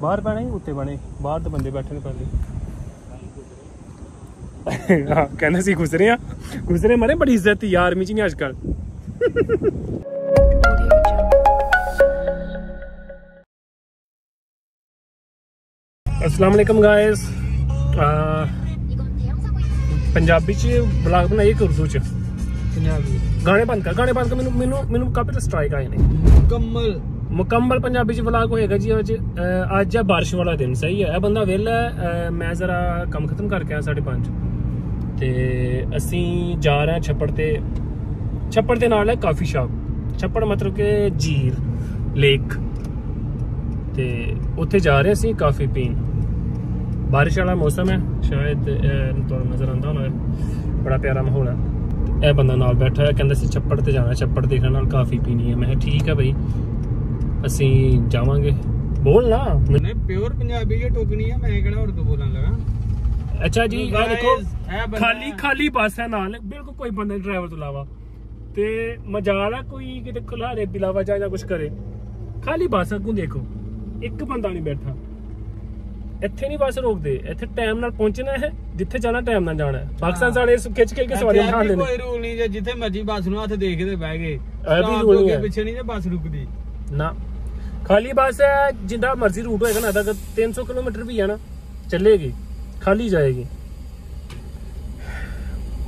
ਬਾਹਰ ਪੈਣਾ ਹੀ ਉੱਤੇ ਬਣੇ ਬਾਹਰ ਤੇ ਬੰਦੇ ਬੈਠੇ ਨੇ ਪਹਿਲੇ ਹਾਂ ਕਹਿੰਦੇ ਸੀ ਗੁਜ਼ਰੇ ਆ ਗੁਜ਼ਰੇ ਮਰੇ ਬੜੀ ਇੱਜ਼ਤ ਹੀ ਆਰਮੀ ਚ ਨਹੀਂ ਅੱਜ ਕੱਲ ਅਸਲਾਮ ਅਲੈਕਮ ਗਾਇਸ ਪੰਜਾਬੀ ਚ ਬਲੌਗ ਬਣਾਈਏ ਕਿ ਉਰਦੂ ਚ। ਪੰਜਾਬੀ। ਗਾਣੇ ਬੰਦ ਕਰ ਗਾਣੇ ਬੰਦ ਕਰ ਮੈਨੂੰ ਮੈਨੂੰ ਮੈਨੂੰ ਕਾਪੀ ਸਟ੍ਰਾਈਕ ਆਏ ਨੇ। ਕਮਲ ਮੁਕੰਮਲ ਪੰਜਾਬੀ ਚ ਵਲੌਗ ਹੋਏਗਾ ਜੀ ਅੱਜ ਅੱਜ ਹੈ ਬਾਰਿਸ਼ ਵਾਲਾ ਦਿਨ, ਸਹੀ ਹੈ। ਇਹ ਬੰਦਾ ਵਿਹਲਾ ਮੈਂ ਜ਼ਰਾ ਕੰਮ ਖਤਮ ਕਰਕੇ ਆਇਆ 5:30 ਤੇ ਅਸੀਂ ਜਾ ਰਹੇ ਹਾਂ ਛੱਪੜ ਤੇ। ਛੱਪੜ ਦੇ ਨਾਲ ਹੈ ਕਾਫੀ ਸ਼ਾਪ। ਛੱਪੜ ਮਤਲਬ ਕਿ ਝੀਲ ਲੇਕ। ਤੇ ਉੱਥੇ ਜਾ ਰਹੇ ਅਸੀਂ ਕਾਫੀ ਪੀਣ। ਬਾਰਿਸ਼ ਵਾਲਾ ਮੌਸਮ ਹੈ, ਸ਼ਾਇਦ ਤੁਹਾਨੂੰ ਨਜ਼ਰ ਆਉਂਦਾ ਹੋਣਾ, ਬੜਾ ਪਿਆਰਾ ਮਾਹੌਲ ਹੈ। ਇਹ ਬੰਦਾ ਨਾਲ ਬੈਠਾ ਹੈ ਕਹਿੰਦਾ ਸੀ ਛੱਪੜ ਤੇ ਜਾਣਾ, ਛੱਪੜ ਦੇਖਣ ਨਾਲ ਕਾਫੀ ਪੀਣੀ ਹੈ। ਮੈਂ ਕਿਹਾ, ਠੀਕ ਹੈ ਬਈ। ਅਸੀਂ ਜਾਵਾਂਗੇ। ਬੋਲ ਨਾ। ਨੇ ਪਿਓਰ ਪੰਜਾਬੀ ਜੇ ਟੋਕਣੀ ਆ ਮੈਂ ਕਿਹੜਾ ਉਰਦੂ ਬੋਲਣ ਲੱਗਾ? ਅੱਛਾ ਜੀ ਆ ਦੇਖੋ ਇਹ ਖਾਲੀ ਖਾਲੀ ਬੱਸ ਹੈ ਨਾਲ। ਬਿਲਕੁਲ ਕੋਈ ਬੰਦਾ ਡਰਾਈਵਰ ਤੋਂ ਇਲਾਵਾ। ਤੇ ਮਜਾਲ ਹੈ ਕੋਈ ਕਿਤੇ ਖੁਲਾਰੇ ਬਿਲਾਵਾ ਜਾਂ ਜਾਂ ਕੁਝ ਕਰੇ। ਖਾਲੀ ਬੱਸ ਅੱਗੋਂ ਦੇਖੋ ਇੱਕ ਬੰਦਾ ਨਹੀਂ ਬੈਠਾ। ਇੱਥੇ ਨਹੀਂ ਬੱਸ ਰੋਕਦੇ। ਇੱਥੇ ਟਾਈਮ ਨਾਲ ਪਹੁੰਚਣਾ ਹੈ ਜਿੱਥੇ ਜਾਣਾ ਟਾਈਮ ਨਾਲ ਜਾਣਾ ਹੈ। ਪਾਕਿਸਤਾਨ ਵਾਲੇ ਖਿੱਚ ਕੇ ਕੇ ਸਵਾਰੀਆਂ ਬਿਠਾ ਇੱਥੇ ਲੈਂਦੇ ਕੋਈ ਰੂਲ ਨਹੀਂ ਜੇ ਜਿੱਥੇ ਮਰਜ਼ੀ ਬੱਸ ਨੂੰ ਹੱਥ ਦੇਖਦੇ ਬਹਿ ਗਏ। ਵੀ Stop rule ਤੋਂ ਨਹੀਂ। ਪਿੱਛੇ ਨਹੀਂ ਜੇ ਬੱਸ ਰੁਕਦੀ। ਨਾ। ਖਾਲੀ ਬੱਸ ਹੈ ਜਿੰਦਾ ਮਰਜ਼ੀ ਰੂਟ ਹੋਏਗਾ ਨਾ ਅਗਰ 300 ਕਿਲੋਮੀਟਰ ਵੀ ਹੈ ਨਾ ਚੱਲੇਗੀ ਖਾਲੀ ਜਾਏਗੀ।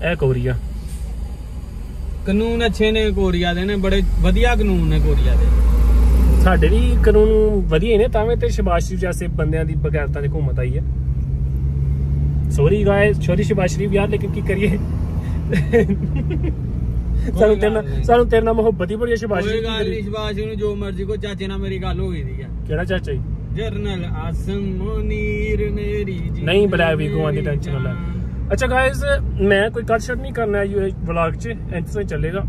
ਇਹ ਕੋਰੀਆ। ਕਾਨੂੰਨ ਅੱਛੇ ਨੇ ਕੋਰੀਆ ਦੇ ਨੇ ਬੜੇ ਵਧੀਆ ਕਾਨੂੰਨ ਨੇ ਕੋਰੀਆ ਦੇ। ਸਾਡੇ ਵੀ ਕਾਨੂੰਨ ਵਧੀਆ ਹੀ ਨੇ ਤਾਂ ਵੀ ਤੇ ਸ਼ਬਾਸ਼ ਜੈਸੇ ਬੰਦਿਆਂ ਦੀ ਬਗੈਰਤਾ ਦੀ ਹੁਕੂਮਤ ਆਈ ਹੈ। ਸੌਰੀ ਗਾਇਸ ਸੌਰੀ ਸ਼ਬਾਸ਼ ਸ਼ਰੀਫ ਯਾਰ ਲੇਕਿਨ ਕੀ ਕਰੀਏ? ਸਾਨੂੰ ਤੇਰੇ ਨਾਲ ਸਾਨੂੰ ਤੇਰੇ ਨਾਲ ਮੁਹੱਬਤ ਹੀ ਬੜੀ ਹੈ ਸ਼ਬਾਸ਼ ਕੋਈ ਕੀ ਗੱਲ ਨਹੀਂ? ਸ਼ਬਾਸ਼ ਨੂੰ ਜੋ ਮਰਜ਼ੀ ਕੋ ਚਾਚੇ ਨਾਲ ਮੇਰੀ ਗੱਲ ਹੋ ਗਈ ਦੀ ਆ। ਕਿਹੜਾ ਚਾਚਾ ਜੀ? ਜਰਨਲ ਆਸਮ ਮੁਨੀਰ ਮੇਰੀ ਜੀ। ਨਹੀਂ ਬੁਲਾਇਆ ਵੀ ਗੋਆਂ ਦੀ ਟੈਨਸ਼ਨ ਨਾ ਅੱਛਾ ਗਾਇਸ ਮੈਂ ਕੋਈ ਕੱਟ ਸ਼ਟ ਨਹੀਂ ਕਰਨਾ ਇਹ ਵਲੌਗ 'ਚ ਹੀ ਚੱਲੇਗਾ।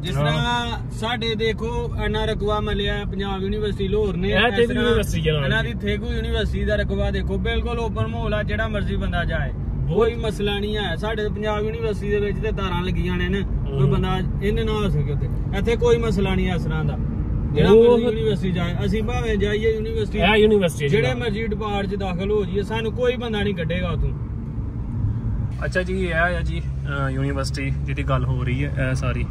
ਜਿਸ ਤਰ੍ਹਾਂ ਸਾਡੇ ਦੇਖੋ ਇਹਨਾਂ ਰਕਵਾ ਮਿਲਿਆ ਪੰਜਾਬ ਯੂਨੀਵਰਸਿਟੀ ਲਾਹੌਰ ਨੇ ਇਹ ਥੇਗੂ ਯੂਨੀਵਰਸਿਟੀ ਹੈ ਇਹਨਾਂ ਦੀ ਥੇਗੂ ਯੂਨੀਵਰਸਿਟੀ ਦਾ ਰਕਵਾ ਦੇਖੋ ਬਿਲਕੁਲ ਓਪਨ ਮਾਹੌਲ ਆ ਜਿਹੜਾ ਮਰਜ਼ੀ ਬੰਦਾ ਜਾਏ। ਕੋਈ ਮਸਲਾ ਨਹੀਂ ਹੈ ਸਾਡੇ ਪੰਜਾਬ ਯੂਨੀਵਰਸਿਟੀ ਦੇ ਵਿੱਚ ਤੇ ਤਾਰਾਂ ਲੱਗੀਆਂ ਨੇ ਨਾ। ਕੋਈ। ਬੰਦਾ ਇਹਨੇ ਨਾ ਹੋ ਸਕੇ ਉੱਤੇ ਇੱਥੇ ਕੋਈ ਮਸਲਾ ਨਹੀਂ ਤਰ੍ਹਾਂ ਦਾ। ਜਿਹੜਾ ਮਰਜ਼ੀ ਯੂਨੀਵਰਸਿਟੀ ਜਾਏ ਅਸੀਂ ਭਾਵੇਂ ਜਾਈਏ ਯੂਨੀਵਰਸਿਟੀ ਇਹ ਯੂਨੀਵਰਸਿਟੀ ਜੀ ਜਿਹੜੇ ਮਰਜ਼ੀ ਡਿਪਾਰਟ 'ਚ ਦਾਖਲ ਹੋ ਜਾਈਏ ਸਾਨੂੰ ਕੋਈ ਬੰਦਾ ਨਹੀਂ ਕੱਢੇਗਾ ਉਤੋਂ ਅੱਛਾ ਜੀ ਇਹ ਹੈ ਜੀ ਯੂਨੀਵਰਸਿਟੀ ਜਿਹਦੀ ਗੱਲ ਹੋ ਰਹੀ ਹੈ ਇਹ ਸਾਰੀ।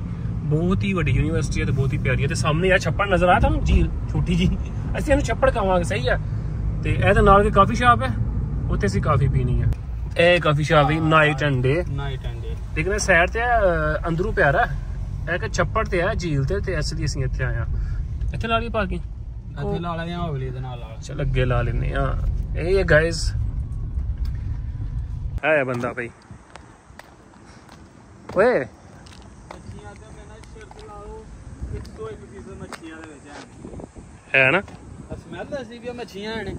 ਬਹੁਤ ਹੀ ਵੱਡੀ ਯੂਨੀਵਰਸਿਟੀ ਹੈ ਤੇ ਬਹੁਤ ਹੀ ਪਿਆਰੀ ਹੈ। ਤੇ ਸਾਹਮਣੇ ਆ ਛੱਪੜ ਨਜ਼ਰ ਆ ਤੁਹਾਨੂੰ? ਝੀਲ ਛੋਟੀ ਜੀ ਅਸੀਂ ਇਹਨੂੰ ਛੱਪੜ ਕਹਾਂਗੇ ਸਹੀ ਹੈ? ਤੇ ਇਹਦੇ ਨਾਲ ਵੀ ਕਾਫੀ ਸ਼ਾਪ ਹੈ। ਉੱਥੇ ਅਸੀਂ ਕਾਫੀ ਪੀਣੀ ਹੈ। ਇਹ ਕਾਫੀ ਸ਼ਾਪ ਹੈ night and day. Night and ਲੇਕਿਨ ਸਾਈਡ ਤੇ ਅੰਦਰੋਂ ਪਿਆਰਾ। ਇਹ ਕਿ ਛੱਪੜ ਤੇ ਹੈ ਝੀਲ ਤੇ ਤੇ ਇਸ ਲਈ ਅਸੀਂ ਇੱਥੇ ਆਏ ਆ ਇੱਥੇ ਲਾ ਲਈ ਪਾਰਕਿੰਗ ਇੱਥੇ ਲਾ ਲੈਂਦੇ ਆ ਅਗਲੀ ਦੇ ਨਾਲ ਲਾ ਚਲ ਅੱਗੇ ਲਾ ਲੈਨੇ ਆ ਇਹ ਹੈ ਗਾਇਸ ਆਇਆ ਬੰਦਾ ਭਾਈ ਓਏ। ਮੱਛੀਆਂ ਤੇ ਮੈਂ ਨਾ ਸ਼ਰਤ ਲਾਓ 101% ਮੱਛੀਆਂ ਦੇ ਵਿੱਚ ਹੈ ਨਾ? ਆ ਸਮੈਲ ਅਸੀਂ ਵੀ ਮੱਛੀਆਂ ਨੇ।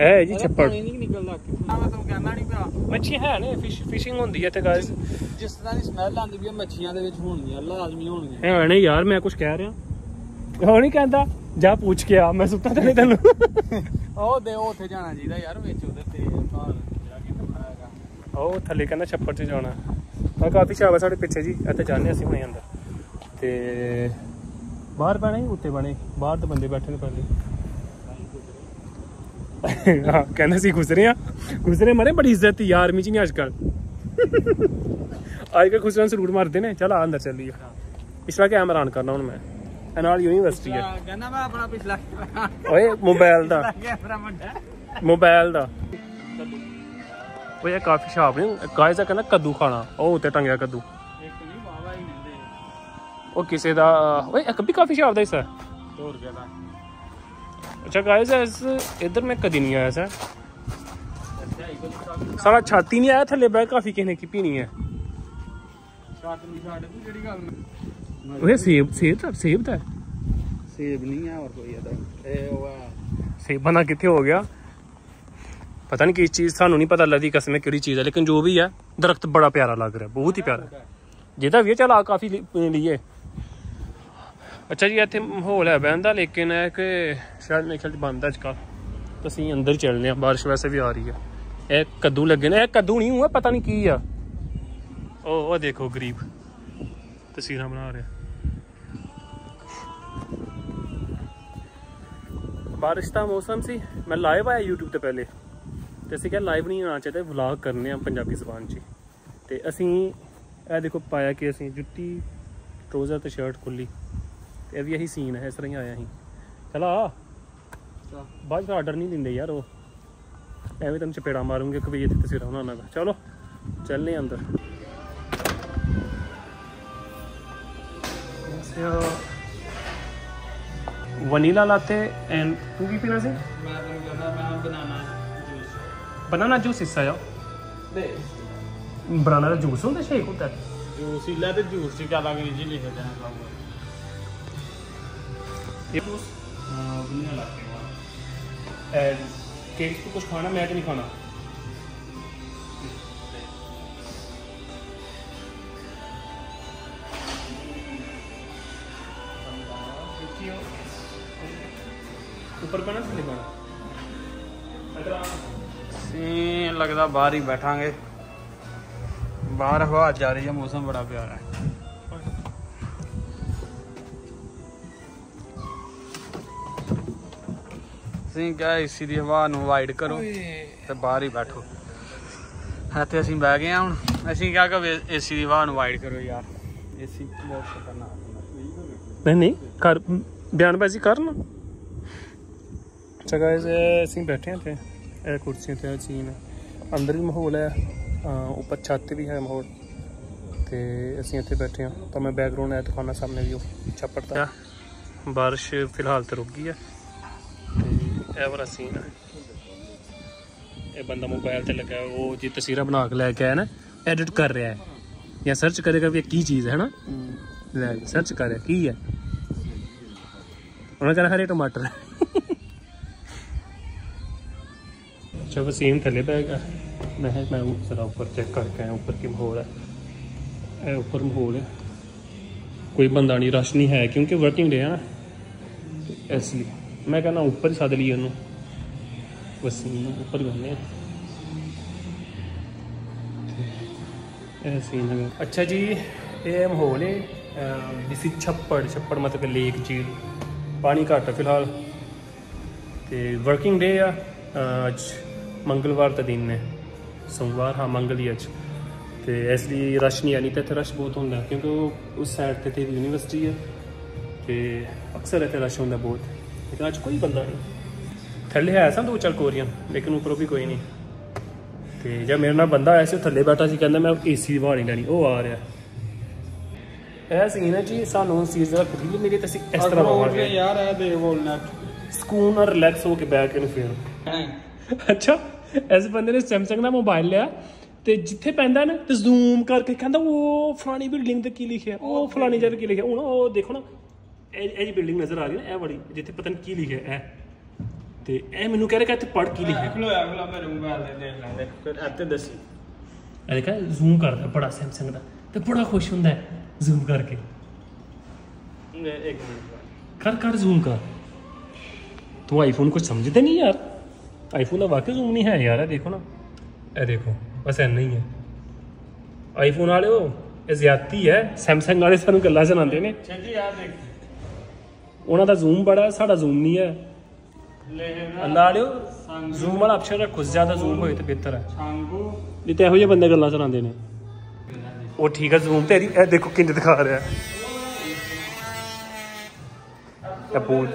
ਇਹ ਹੈ ਜੀ ਛੱਪੜ। ਪਾਣੀ ਨਹੀਂ ਨਿਕਲਦਾ ਕਿੱਥੋਂ ਮੈਂ ਤੁਹਾਨੂੰ ਕਹਿੰਦਾ ਨਹੀਂ ਪਿਆ ਮੱਛੀ ਹੈ ਨੇ ਫਿਸ਼ ਫਿਸ਼ਿੰਗ ਹੁੰਦੀ ਹੈ ਤੇ ਗਾਇਸ ਜਿਸ ਤਰ੍ਹਾਂ ਦੀ ਸਮੈਲ ਆਉਂਦੀ ਵੀ ਮੱਛੀਆਂ ਦੇ ਵਿੱਚ ਹੋਣਗੀਆਂ ਲਾਜ਼ਮੀ ਹੋਣਗੀਆਂ। ਇਹ ਨਹੀਂ ਯਾਰ ਮੈਂ ਕੁਝ ਕਹਿ ਰਿਹਾ। ਉਹ ਨਹੀਂ ਕਹਿੰਦਾ ਜਾ ਪੁੱਛ ਕੇ ਆ ਮੈਂ ਸੁੱਤਾ ਤੇ ਨਹੀਂ ਤੈਨੂੰ। ਉਹ ਦੇ ਉਹ ਉੱਥੇ ਜਾਣਾ ਚਾਹੀਦਾ ਯਾਰ ਵਿੱਚ ਉਹਦੇ ਤੇ ਉਹ ਥੱਲੇ ਕਹਿੰਦਾ ਛੱਪੜ 'ਚ ਜਾਣਾ। ਆ ਕਾਫੀ ਸ਼ਾਬ ਹੈ ਸਾਡੇ ਪਿੱਛੇ ਜੀ ਇੱਥੇ ਜਾਂਦੇ ਅਸੀਂ ਹੁਣੇ ਅੰਦਰ। ਤੇ ਬਾਹਰ ਪੈਣਾ ਹੀ ਉੱਤੇ ਬਣੇ ਬਾਹਰ ਤੇ ਬੰਦੇ ਬੈਠੇ ਨੇ ਪਹਿਲੇ। ਹਾਂ ਕਹਿੰਦੇ ਸੀ ਗੁਜ਼ਰੇ ਆ ਗੁਜ਼ਰੇ ਮਰੇ ਬੜੀ ਇੱਜ਼ਤ ਹੀ ਆਰਮੀ 'ਚ ਨਹੀਂ ਅੱਜ ਕੱਲ ਅੱਜ ਕੱਲ ਖੁਸਰਨ ਸਲੂਟ ਮਾਰਦੇ ਨੇ ਚਲ ਆ ਅੰਦਰ ਚੱਲੀਏ ਪਿਛਲਾ ਕੈਮਰਾ ਆਨ ਕਰਨਾ ਹੁਣ ਮੈਂ ਇਹ ਨਾਲ ਯੂਨੀਵਰਸਿਟੀ ਹੈ ਕਹਿੰਦਾ ਮੈਂ ਆਪਣਾ ਪਿਛਲਾ ਓਏ ਮੋਬਾਈਲ ਦਾ ਕੈਮਰਾ ਵੱਡਾ ਮੋਬਾਈਲ ਦਾ ਓਏ ਇਹ ਕਾਫੀ ਸ਼ਾਪ ਨੇ ਗਾਇਸ ਦਾ ਕਹਿੰਦਾ ਕੱਦੂ ਖਾਣਾ ਉਹ ਉੱਤੇ ਟੰਗਿਆ ਕੱਦੂ ਇੱਕ ਨਹੀਂ ਵਾਵਾ ਹੀ ਨਿੰਦੇ ਉਹ ਕਿਸੇ ਦਾ ਓਏ ਇੱਕ ਵੀ ਕਾਫੀ ਸ਼ਾਪ ਦਾ ਹਿੱਸਾ ਹੈ। ਹੋਰ ਜ਼ਿਆਦਾ ਅੱਛਾ ਗਾਇਸ ਇਸ ਇਧਰ ਮੈਂ ਕਦੀ ਨਹੀਂ ਆਇਆ ਸਰ। ਛਾਤੀ ਨਹੀਂ ਆਇਆ ਥੱਲੇ ਬੈ ਕਾਫੀ ਕਿਸੇ ਨੇ ਕੀ ਪੀਣੀ ਹੈ। ਨਹੀਂ ਛੱਡ ਤੂੰ ਜਿਹੜੀ ਗੱਲ ਓਏ ਸੇਬ ਸੇਬ ਦਾ ਸੇਬ ਹੈ। ਸੇਬ ਨਹੀਂ ਆ ਹੋਰ ਕੋਈ ਇਹਦਾ। ਇਹ ਉਹ ਸੇਬਾਂ ਦਾ ਕਿੱਥੇ ਹੋ ਗਿਆ? ਪਤਾ ਨਹੀਂ ਕਿਸ ਚੀਜ਼ ਸਾਨੂੰ ਨਹੀਂ ਪਤਾ ਲੱਗਦੀ ਕਸਮ ਕਿਹੜੀ ਚੀਜ਼ ਹੈ ਲੇਕਿਨ ਜੋ ਵੀ ਹੈ ਦਰਖਤ ਬੜਾ ਪਿਆਰਾ ਲੱਗ ਰਿਹਾ ਬਹੁਤ ਹੀ ਪਿਆਰਾ। ਜਿਹਦਾ ਵੀ ਚਲ ਆ ਕਾਫੀ ਲਈ- ਲਈਏ। ਅੱਛਾ ਜੀ, ਇੱਥੇ ਮਾਹੌਲ ਹੈ ਬਹਿਣ ਦਾ, ਲੇਕਿਨ ਇਹ ਕਿ ਸ਼ਾਇਦ ਮੇਰੇ ਖਿਆਲ ਬੰਦ ਹੈ ਅੱਜ ਅਸੀਂ ਅੰਦਰ ਚੱਲਨੇ ਆ ਬਾਰਿਸ਼ ਵੈਸੇ ਵੀ ਆ ਰਹੀ ਹੈ। ਇਹ ਕੱਦੂ ਲੱਗੇ ਨੇ, ਇਹ ਕੱਦੂ ਨਹੀਂ ਹੋਇਆ, ਪਤਾ ਨਹੀਂ ਕੀ ਆ। ਉਹ ਉਹ ਦੇਖੋ ਗਰੀਬ, ਤਸਵੀਰਾਂ ਬਣਾ ਰਿਹਾ। ਬਾਰਿਸ਼ ਦਾ ਮੌਸਮ ਸੀ, ਮੈਂ ਲਾਈਵ ਆਇਆ YouTube ਤੇ ਪਹਿਲੇ। ਤੇ ਅਸੀਂ ਕਿਹਾ ਲਾਈਵ ਨਹੀਂ ਆਉਣਾ ਚਾਹੀਦਾ ਵਲੌਗ ਕਰਨੇ ਆ ਪੰਜਾਬੀ ਜ਼ੁਬਾਨ 'ਚ ਤੇ ਅਸੀਂ ਇਹ ਦੇਖੋ ਪਾਇਆ ਕਿ ਅਸੀਂ ਜੁੱਤੀ ਟਰੋਜ਼ਰ ਤੇ ਸ਼ਰਟ ਖੁੱਲੀ ਤੇ ਇਹ ਵੀ ਇਹੀ ਸੀਨ ਹੈ ਇਸ ਤਰ੍ਹਾਂ ਹੀ ਆਇਆ ਅਸੀਂ। ਚਲਾ ਬਾਅਦ ਵਿੱਚ ਆਰਡਰ ਨਹੀਂ ਦਿੰਦੇ ਯਾਰ ਉਹ। ਐਵੇਂ ਤੈਨੂੰ ਚਪੇੜਾ ਮਾਰੂੰਗੇ ਕਿ ਵੀ ਇੱਥੇ ਤਸਵੀਰਾਂ ਉਹਨਾਂ ਨਾਲ ਚਲੋ ਚੱਲਨੇ ਅੰਦਰ। ਵਨੀਲਾ ਲਾਤੇ ਐਂਡ ਤੂੰ ਕੀ ਪੀਣਾ ਸੀ? ਮੈਂ ਤੁਹਾਨੂੰ ਕਹਿੰਦਾ ਮੈਂ ਬਨਾਨਾ ਜੂਸ ਬਨਾਨਾ ਜੂਸ ਹਿੱਸਾ ਆ। ਦੇ ਬਨਾਨਾ ਦਾ ਜੂਸ ਹੁੰਦਾ ਸ਼ੇਕ ਹੁੰਦਾ। ਜੂਸ ਹੀ ਲੈ ਤੇ ਜੂਸ ਕਿਆ ਲੱਗ ਜੀ ਲਿਖਿਆ ਜਾਣਾ ਬਾਬੂ ਇਹ ਜੂਸ ਹਾਂ ਬਨਾਨਾ ਲਾਤੇ ਵਾ ਐਂਡ ਕੇਕ ਤੋਂ ਕੁਝ ਖਾਣਾ ਮੈਂ ਤੇ ਨਹੀਂ ਖਾਣਾ ਉੱਪਰ ਪਾਣਾ ਥੱਲੇ ਪਾਣਾ ਸੀ ਲੱਗਦਾ ਬਾਹਰ ਹੀ ਬੈਠਾਂਗੇ ਬਾਹਰ ਹਵਾ ਜਾ ਰਹੀ ਹੈ ਮੌਸਮ ਅਸੀਂ ਕਿਹਾ ਏਸੀ ਦੀ ਹਵਾ ਨੂੰ ਵਾਈਡ ਕਰੋ ਤੇ ਬਾਹਰ ਹੀ ਬੈਠੋ। ਇੱਥੇ ਅਸੀਂ ਬਹਿ ਗਏ ਹਾਂ ਹੁਣ। ਅਸੀਂ ਕਿਹਾ ਕਿ ਏਸੀ ਦੀ ਹਵਾ ਨੂੰ ਵਾਈਡ ਕਰੋ ਯਾਰ। ਏਸੀ ਬਹੁਤ ਖਤਰਨਾਕ ਨਹੀਂ ਨਹੀਂ ਕਰ ਬਿਆਨਬਾਜ਼ੀ ਕਰਨ। ਅੱਛਾ ਗਾਇਸ ਅਸੀਂ ਬੈਠੇ ਹਾਂ ਤੇ ਇਹ ਕੁਰਸੀਆਂ ਤੇ ਚੀਨ ਹੈ ਅੰਦਰ ਵੀ ਮਾਹੌਲ ਹੈ। ਉੱਪਰ ਛੱਤ ਤੇ ਵੀ ਹੈ ਮਾਹੌਲ। ਤੇ ਅਸੀਂ ਇੱਥੇ ਬੈਠੇ ਹਾਂ। ਤਾਂ ਮੈਂ ਬੈਕਗ੍ਰਾਉਂਡ ਹੈ ਦਿਖਾਉਣਾ ਸਾਹਮਣੇ ਵੀ ਉਹ ਛੱਪੜ ਦਾ। ਬਾਰਿਸ਼ ਫਿਲਹਾਲ ਤੇ ਰੁਕ ਗਈ ਹੈ। ਇਹ ਵਾਲਾ ਸੀਨ ਹੈ ਇਹ ਬੰਦਾ ਮੋਬਾਈਲ ਤੇ ਲੱਗਾ ਹੈ, ਉਹ ਜੀ ਤਸਵੀਰਾਂ ਬਣਾ ਕੇ ਲੈ ਕੇ ਆਇਆ ਨਾ ਐਡਿਟ ਕਰ ਰਿਹਾ ਹੈ। ਜਾਂ ਸਰਚ ਕਰੇਗਾ ਵੀ ਇਹ ਕੀ ਚੀਜ਼ ਹੈ ਨਾ ਲੈ ਸਰਚ ਕਰਿਆ ਕੀ ਹੈ? ਉਹਨਾਂ ਕਹਿੰਦਾ ਹਰੇ ਟਮਾਟਰ। ਅੱਛਾ ਵਸੀਮ ਥੱਲੇ ਬੈ ਗਿਆ। ਮੈਂ ਕਿਹਾ ਮੈਂ ਜ਼ਰਾ ਉੱਪਰ ਚੈੱਕ ਕਰਕੇ ਆਇਆ ਉੱਪਰ ਕੀ ਮਾਹੌਲ ਹੈ। ਇਹ ਉੱਪਰ ਮਾਹੌਲ ਹੈ। ਕੋਈ ਬੰਦਾ ਨਹੀਂ ਰਸ਼ ਨਹੀਂ ਹੈ ਕਿਉਂਕਿ ਵਰਕਿੰਗ ਡੇ ਹੈ ਨਾ। ਤੇ ਇਸ ਲਈ ਮੈਂ ਕਹਿੰਦਾ ਉੱਪਰ ਹੀ ਸੱਦ ਲਈ ਉਹਨੂੰ। ਵਸੀਮ ਨੂੰ ਉੱਪਰ ਗੰਨੇ ਇਹ ਸੀਨ ਹੈ ਅੱਛਾ ਜੀ, ਇਹ ਮਾਹੌਲ ਹੈ ਜਿਸੀ ਛੱਪੜ ਛੱਪੜ ਮਤਲਬ ਲੇਕ ਝੀਲ ਪਾਣੀ ਘੱਟ ਫਿਲਹਾਲ। ਤੇ ਵਰਕਿੰਗ ਡੇ ਆ ਅੱਜ। ਮੰਗਲਵਾਰ ਦਾ ਦਿਨ ਹੈ। ਸੋਮਵਾਰ, ਹਾਂ, ਮੰਗਲ ਹੀ ਅੱਜ। ਤੇ ਇਸ ਲਈ ਰਸ਼ ਨਹੀਂ ਆਣੀ ਤੇ ਇੱਥੇ ਰਸ਼ ਬਹੁਤ ਹੁੰਦਾ, ਕਿਉਂਕਿ ਉਸ ਸਾਈਡ ਤੇ ਤੇ ਯੂਨੀਵਰਸਿਟੀ ਹੈ ਤੇ ਅਕਸਰ ਇੱਥੇ ਰਸ਼ ਹੁੰਦਾ ਬਹੁਤ। ਲੇਕਿਨ ਅੱਜ ਕੋਈ ਬੰਦਾ ਨਹੀਂ। ਥੱਲੇ ਹੈ ਸਾਂ ਦੋ ਚਾਰ ਕੋਰੀਅਨ ਲੇਕਿਨ ਉੱਪਰੋਂ ਵੀ ਕੋਈ ਨਹੀਂ। ਤੇ ਜਦ ਮੇਰੇ ਨਾਲ ਬੰਦਾ ਆਇਆ ਸੀ ਉਹ ਥੱਲੇ ਬੈਠਾ ਸੀ ਕਹਿੰਦਾ ਮੈਂ ਏਸੀ ਦੀ ਹਵਾ ਨਹੀਂ ਲੈਣੀ ਉਹ ਆ ਰਿਹਾ। ਇਹ ਸੀਨ ਹੈ ਜੀ ਸਾਨੂੰ ਸੀਜ਼ ਦਾ ਖਰੀਦ ਨਹੀਂ ਤੇ ਅਸੀਂ ਇਸ ਤਰ੍ਹਾਂ ਬਵਾਂਗੇ ਯਾਰ ਇਹ ਦੇ ਬੋਲਨਟ ਸਕੂਨ ਔਰ ਰਿਲੈਕਸ ਹੋ ਕੇ ਬੈਠ ਕੇ ਨੂੰ ਫੇਰ। ਅੱਛਾ ਇਸ ਬੰਦੇ ਨੇ ਸੈਮਸੰਗ ਦਾ ਮੋਬਾਈਲ ਲਿਆ ਤੇ ਜਿੱਥੇ ਪੈਂਦਾ ਨਾ ਤੇ ਜ਼ੂਮ ਕਰਕੇ ਕਹਿੰਦਾ ਉਹ ਫਲਾਣੀ ਬਿਲਡਿੰਗ ਤੇ ਕੀ ਲਿਖਿਆ ਉਹ ਫਲਾਣੀ ਜਗ੍ਹਾ ਕੀ ਲਿਖਿਆ ਹੁਣ ਉਹ ਦੇਖੋ ਨਾ ਇਹ ਇਹ ਜੀ ਬਿਲਡਿੰਗ ਨਜ਼ਰ ਆ ਰਹੀ ਹੈ ਇਹ ਬੜੀ ਜਿੱਥੇ ਪਤਾ ਨਹੀਂ ਕੀ ਲਿਖਿਆ ਇਹ। ਤੇ ਇਹ ਮੈਨੂੰ ਕਹਿ ਰਿਹਾ ਕਿ ਇੱਥੇ ਪੜ ਕੀ ਲਿਖਿਆ ਖਲੋਇਆ ਖਲੋ ਮੇਰੇ ਮੋਬਾਈਲ ਤੇ ਦੇਖ ਲੈਂਦੇ ਫਿਰ ਇੱਥੇ ਦੱਸੀ। ਇਹ ਦੇਖਾ ਜ਼ੂਮ ਕਰਦਾ ਬੜਾ ਸੈਮਸੰਗ ਦਾ ਤੇ ਬੜਾ ਖੁਸ਼ ਹੁੰਦਾ ਹੈ ਜ਼ੂਮ ਕਰਕੇ। ਇੱਕ ਮਿੰਟ ਕਰ ਕਰ ਜ਼ੂਮ ਕਰ। ਤੂੰ ਆਈਫੋਨ ਕੁਝ ਸਮਝਦੇ ਨਹੀਂ ਯਾਰ। ਆਈਫੋਨ ਦਾ ਵਾਕਈ ਜ਼ੂਮ ਨਹੀਂ ਹੈ ਯਾਰ ਇਹ ਦੇਖੋ ਨਾ। ਇਹ ਦੇਖੋ ਬਸ ਇੰਨਾ ਹੀ ਹੈ। ਆਈਫੋਨ ਵਾਲਿਓ ਇਹ ਜ਼ਿਆਦਤੀ ਹੈ ਸੈਮਸੰਗ ਵਾਲੇ ਸਾਨੂੰ ਗੱਲਾਂ ਸੁਣਾਉਂਦੇ ਨੇ। ਛੱਜੀ ਆ ਦੇਖ। ਉਹਨਾਂ ਦਾ ਜ਼ੂਮ ਬੜਾ ਹੈ ਸਾਡਾ ਜ਼ੂਮ ਨਹੀਂ ਹੈ। ਲੈ ਅੱਲਾ ਵਾਲਿਓ ਜ਼ੂਮ ਵਾਲਾ ਆਪਸ਼ਨ ਰੱਖੋ ਜ਼ਿਆਦਾ ਜ਼ੂਮ ਹੋਏ ਤੇ ਬਿਹਤਰ ਹੈ। ਨਹੀਂ ਤੇ ਇਹੋ ਜਿਹੇ ਬੰਦੇ ਗੱਲਾਂ ਸੁਣਾਉਂਦੇ ਨੇ। ਉਹ ਠੀਕ ਹੈ ਜ਼ੂਮ ਤੇਰੀ ਇਹ ਦੇਖੋ ਕਿੰਜ ਦਿਖਾ ਰਿਹਾ। ਹੈ ਇਹ ਬੋਲ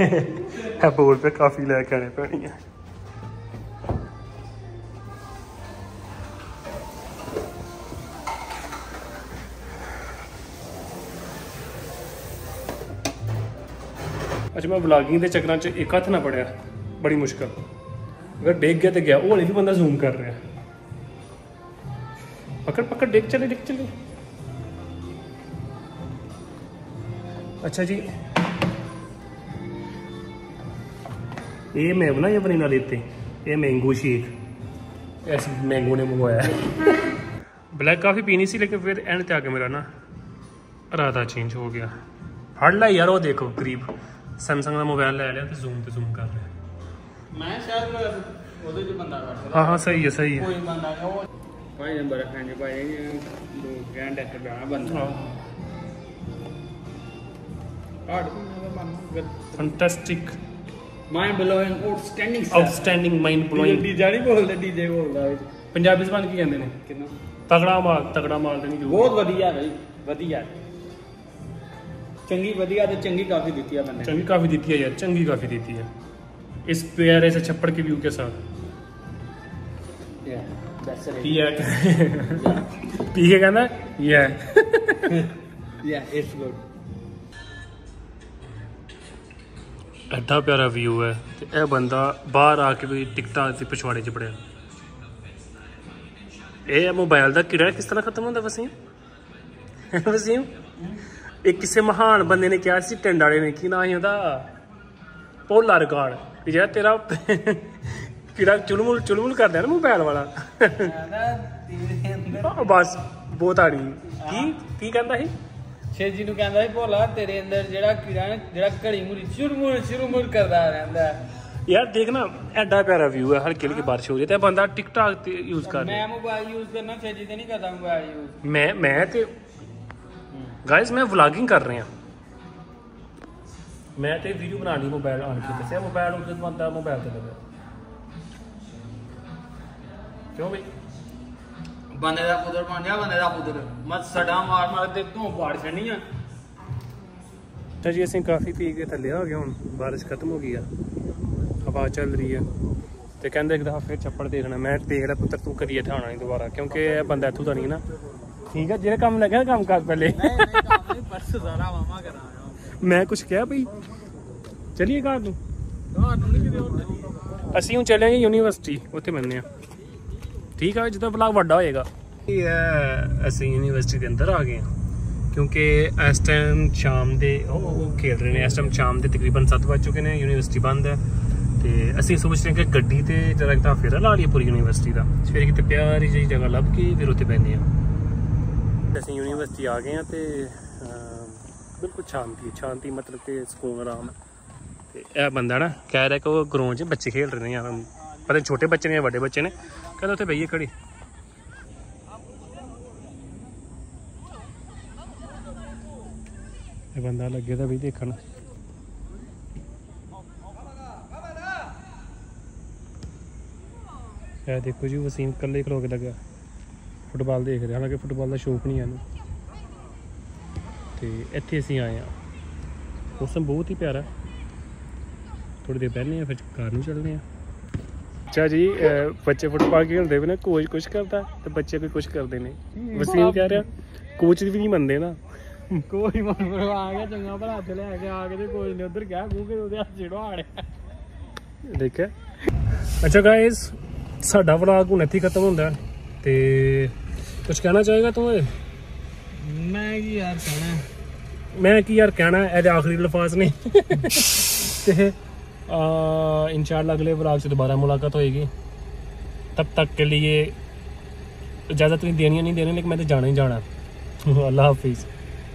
ਇਹ ਬੋਲ ਤੇ ਕਾਫੀ ਲੈ ਕੇ ਆਣੇ ਪੈਣੀ ਹੈ ਅੱਛਾ ਮੈਂ ਵਲੌਗਿੰਗ ਦੇ ਚੱਕਰਾਂ 'ਚ ਇੱਕ ਹੱਥ ਨਾ ਪੜਿਆ ਬੜੀ ਮੁਸ਼ਕਲ ਅਗਰ ਡੇਗ ਗਿਆ ਤੇ ਗਿਆ ਉਹ ਹਲੇ ਵੀ ਬੰਦਾ ਜ਼ੂਮ ਕਰ ਰਿਹਾ ਪਕੜ ਪਕੜ ਡੇਗ ਚਲੇ ਡੇਗ ਚਲੇ अच्छा जी ये मैंगो ना ये वनीला लेते ये मैंगो शेक ऐसे मैंगो ने मंगवाया है ब्लैक काफ़ी पीनी सी लेकिन फिर एंड ते आके मेरा ना राता चेंज हो गया फड़ ला यार वो देखो करीब ਸੈਮਸੰਗ ਦਾ ਮੋਬਾਈਲ ਲੈ ਲਿਆ ਤੇ ਜ਼ੂਮ ਤੇ ਜ਼ੂਮ ਕਰ ਲਿਆ ਮੈਂ ਸ਼ਾਇਦ ਉਹਦੇ ਚ ਬੰਦਾ ਬੈਠਾ ਹਾਂ ਹਾਂ ਸਹੀ ਹੈ ਸਹੀ ਹੈ। ਕੋਈ ਬੰਦਾ ਉਹ ਭਾਈ ਨੰਬਰ ਹਾਂਜੀ ਭਾਈ ਦੋ ਗ੍ਰੈਂਡ ਐਕਟ ਬਣਾ ਬੰਦਾ। Fantastic mind blowing outstanding outstanding mind blowing DJ ਨਹੀਂ ਬੋਲਦਾ ਡੀਜੇ ਬੋਲਦਾ ਪੰਜਾਬੀ ਜ਼ਬਾਨ ਕੀ ਕਹਿੰਦੇ ਨੇ। ਕਿੰਨਾ ਤਗੜਾ ਮਾਲ ਤਗੜਾ ਮਾਲ ਤੇ ਬਹੁਤ ਵਧੀਆ ਬਈ ਵਧੀਆ। ਚੰਗੀ ਵਧੀਆ ਤੇ ਚੰਗੀ ਕਾਫੀ ਦਿੱਤੀ ਆ ਬੰਦੇ चंगी काफी देती है यार चंगी काफी देती है इस प्यारे से छप्पड़ के व्यू के साथ ਯਾ ਦੈਟਸ पी है पी के कहना ये ਯਾ ਇਟਸ ਗੁੱਡ ਐਡਾ ਪਿਆਰਾ ਵਿਊ ਹੈ ਤੇ ਇਹ ਬੰਦਾ ਬਾਹਰ ਆ ਕੇ ਵੀ ਟਿਕਟਾਂ ਤੇ ਪਿਛਵਾੜੇ 'ਚ ਪੜਿਆ ਇਹ ਮੋਬਾਈਲ ਦਾ ਕੀੜਾ ਕਿਸ ਤਰ੍ਹਾਂ ਖਤਮ ਹੁੰਦਾ ਵਸੀਮ ਵਸੀਮ ਇਹ ਕਿਸੇ ਮਹਾਨ ਬੰਦੇ ਨੇ ਕਿਹਾ ਸੀ ਟਿੰਡ ਵਾਲੇ ਨੇ ਕੀ ਨਾਂ ਸੀ ਉਹਦਾ? ਪੋਲਾ ਰਿਕਾਰਡ ਕਿ ਜਿਹੜਾ ਤੇਰਾ ਕੀੜਾ ਚੁਲਮੁਲ ਚੁਲਮੁਲ ਕਰਦਾ ਨਾ ਮੋਬਾਈਲ ਵਾਲਾ। ਆਹ ਬਸ ਬਹੁਤ ਆੜੀ। ਕੀ ਕੀ ਕਹਿੰਦਾ ਸੀ? ਛੇਜੀ ਨੂੰ ਕਹਿੰਦਾ ਸੀ ਭੋਲਾ ਤੇਰੇ ਅੰਦਰ ਜਿਹੜਾ ਕੀੜਾ ਨਾ ਜਿਹੜਾ ਘੜੀ ਮੁੜੀ ਚੁਰਮੁਰ ਚੁਰਮੁਰ ਕਰਦਾ ਰਹਿੰਦਾ। ਹੈ। ਯਾਰ ਦੇਖ ਨਾ ਐਡਾ ਪਿਆਰਾ ਵਿਊ ਹੈ ਹਲਕੀ ਹਲਕੀ ਬਾਰਿਸ਼ ਹੋ ਰਹੀ ਹੈ ਤੇ ਬੰਦਾ ਟਿਕਟਾਕ ਤੇ ਯੂਜ਼ ਕਰ ਰਿਹਾ। ਮੈਂ ਮੋਬਾਈਲ ਯੂਜ਼ ਕਰਨਾ ਛੇਜੀ ਤੇ ਨਹੀਂ ਕਰਦਾ ਮੋਬਾਈਲ ਯੂਜ਼ ਮੈਂ ਮੈਂ ਤੇ ਗਾਇਸ ਮੈਂ ਵਲੌਗਿੰਗ ਕਰ ਰਿਹਾ। ਮੈਂ ਤੇ ਵੀਡੀਓ ਬਣਾਣੀ ਮੋਬਾਈਲ ਆਨ ਕੇ ਦੱਸਿਆ ਮੋਬਾਈਲ ਉਹ ਜਦੋਂ ਬੰਦਾ ਮੋਬਾਈਲ ਤੇ ਲੱਗਾ ਕਿਉਂ ਬਈ? ਬੰਦੇ ਦਾ ਪੁੱਤਰ ਬਣ ਜਾ ਬੰਦੇ ਦਾ ਪੁੱਤਰ। ਮਤ ਸੜਾ ਮਾਰ ਮਾਰ ਤੇ ਤੂੰ ਬਾੜ ਛੱਡਣੀ ਆ। ਤਾਂ ਜੀ ਅਸੀਂ ਕਾਫੀ ਪੀ ਕੇ ਥੱਲੇ ਆ ਗਏ ਹੁਣ ਬਾਰਿਸ਼ ਖਤਮ ਹੋ ਗਈ ਆ। ਹਵਾ ਚੱਲ ਰਹੀ ਆ। ਤੇ ਕਹਿੰਦੇ ਇੱਕ ਦਫਾ ਫਿਰ ਚੱਪੜ ਦੇਖਣਾ ਮੈਂ ਦੇਖ ਲਿਆ ਪੁੱਤਰ ਤੂੰ ਕਰੀਏ ਠਾਣਾ ਨਹੀਂ ਦੁਬਾਰਾ ਕਿਉਂਕਿ ਇਹ ਬੰਦਾ ਇੱਥੋਂ ਦਾ ਨਹੀਂ ਨਾ। ਠੀਕ ਆ ਜਿਹੜੇ ਕੰਮ ਲੱਗਿਆ ਕੰਮ ਕਰ ਪਹਿਲੇ। ਨਹੀਂ ਨਹੀਂ ਕੰਮ ਨਹੀਂ ਪਰਸ ਸਾਰਾ ਮਾਮਾ ਕਰਾਂਗਾ ਮੈਂ ਕੁਝ ਕਿਹਾ ਭਈ ਚਲਿਏ ਘਰ ਨੂੰ? ਤੁਹਾਨੂੰ ਨਹੀਂ ਕਿਤੇ ਹੋਰ ਅਸੀਂ ਹੁਣ ਚੱਲੇ ਹਾਂ ਯੂਨੀਵਰਸਿਟੀ ਉੱਥੇ ਮਿਲਨੇ ਆ। ਠੀਕ ਆ ਜਦੋਂ ਵਲੌਗ ਵੱਡਾ ਹੋਏਗਾ। ਇਹ ਹੈ ਅਸੀਂ ਯੂਨੀਵਰਸਿਟੀ ਦੇ ਅੰਦਰ ਆ ਗਏ ਹਾਂ। ਕਿਉਂਕਿ ਇਸ ਟਾਈਮ ਸ਼ਾਮ ਦੇ ਉਹ ਉਹ ਖੇਡ ਰਹੇ ਨੇ। ਇਸ ਟਾਈਮ ਸ਼ਾਮ ਦੇ ਤਕਰੀਬਨ 7 ਵੱਜ ਚੁੱਕੇ ਨੇ ਯੂਨੀਵਰਸਿਟੀ ਬੰਦ ਹੈ। ਤੇ ਅਸੀਂ ਸੋਚ ਰਹੇ ਹਾਂ ਕਿ ਗੱਡੀ ਤੇ ਜਰਾ ਇੱਕ ਤਾਂ ਫੇਰਾ ਲਾ ਲਈਏ ਪੂਰੀ ਯੂਨੀਵਰਸਿਟੀ ਦਾ। ਫਿਰ ਕਿਤੇ ਪਿਆਰੀ ਜਿਹੀ ਜਗ੍ਹਾ ਲੱਭ ਕੇ ਫਿਰ ਉੱਥੇ ਬੈਠਦੇ ਹਾਂ। ਅਸੀਂ ਯੂਨੀਵਰਸਿਟੀ ਆ ਗਏ ਹਾਂ ਤੇ ਬਿਲਕੁਲ ਸ਼ਾਂਤੀ ਸ਼ਾਂਤੀ ਮਤਲਬ ਕਿ ਸਕੂਨ, ਆਰਾਮ। ਤੇ ਇਹ ਬੰਦਾ ਨਾ ਕਹਿ ਰਿਹਾ ਕਿ ਉਹ ਗਰਾਊਂਡ 'ਚ ਬੱਚੇ ਖੇਡ ਰਹੇ ਨੇ ਯਾਰ। ਪਤਾ ਛੋਟੇ ਬੱਚੇ ਨੇ ਵੱਡੇ ਬੱਚੇ ਨੇ। ਕਹਿੰਦਾ ਉੱਥੇ ਬਈਏ ਖੜੀ। ਇਹ ਬੰਦਾ ਲੱਗੇ ਤਾਂ ਵੀ ਦੇਖਣ। ਇਹ ਦੇਖੋ ਜੀ ਵਸੀਮ ਇਕੱਲੇ ਖਲੋ ਕੇ ਲੱਗਾ। ਫੁੱਟਬਾਲ ਦੇਖ ਰਿਹਾ ਹਾਲਾਂਕਿ ਫੁੱਟਬਾਲ ਦਾ ਸ਼ੌਕ ਨਹੀਂ ਹੈ ਇਹਨੂੰ। ਤੇ ਇੱਥੇ ਅਸੀਂ ਆਏ ਆ ਮੌਸਮ ਬਹੁਤ ਹੀ ਪਿਆਰਾ। ਥੋੜੀ ਦੇਰ ਬਹਿਨੇ ਆ ਫਿਰ ਘਰ ਨੂੰ ਚੱਲਦੇ ਆ ਅੱਛਾ ਜੀ ਬੱਚੇ ਫੁੱਟਬਾਲ ਖੇਡਦੇ ਪਏ ਨੇ? ਕੋਚ ਕੁਛ ਕਰਦਾ ਤੇ ਬੱਚੇ ਵੀ ਕੁਛ ਕਰਦੇ ਨੇ? ਵਸੀਮ ਕਹਿ ਰਿਹਾ ਕੋਚ ਵੀ ਨਹੀਂ ਮੰਨਦੇ ਨਾ। ਕੋਈ ਮਨ ਆ ਗਿਆ ਚੰਗਾ ਭਲਾ ਹੱਥ ਲੈ ਕੇ ਆ ਕੇ ਤੇ ਕੋਈ ਨੇ ਉਧਰ ਗਿਆ ਮੂੰਹ ਕੇ ਉਹਦੇ ਹੱਥ ਛੜਵਾੜਿਆ ਦੇਖਿਆ। ਅੱਛਾ ਗਾਇਸ ਸਾਡਾ ਵਲੌਗ ਹੁਣ ਇੱਥੇ ਖਤਮ ਹੁੰਦਾ ਹੈ। ਤੇ ਕੁਝ ਕਹਿਣਾ ਚਾਹੇਗਾ ਤੂੰ ਇਹ? ਮੈਂ ਕੀ ਯਾਰ ਕਹਿਣਾ ਮੈਂ ਕੀ ਯਾਰ ਕਹਿਣਾ ਇਹਦੇ ਆਖਰੀ ਲਫ਼ਾਜ਼ ਨੇ। ਤੇ ਆ ਇਨਸ਼ਾਅੱਲਾ ਅਗਲੇ ਵਲੌਗ 'ਚ ਦੁਬਾਰਾ ਮੁਲਾਕਾਤ ਹੋਏਗੀ। ਤਬ ਤੱਕ ਕੇ ਲਈ ਇਜਾਜ਼ਤ ਨਹੀਂ ਦੇਣੀ ਨਹੀਂ ਦੇਣੀ ਲੇਕਿਨ ਮੈਂ ਤਾਂ ਜਾਣਾ ਹੀ ਜਾਣਾ। ਅੱਲਾ ਹਾਫਿਜ਼।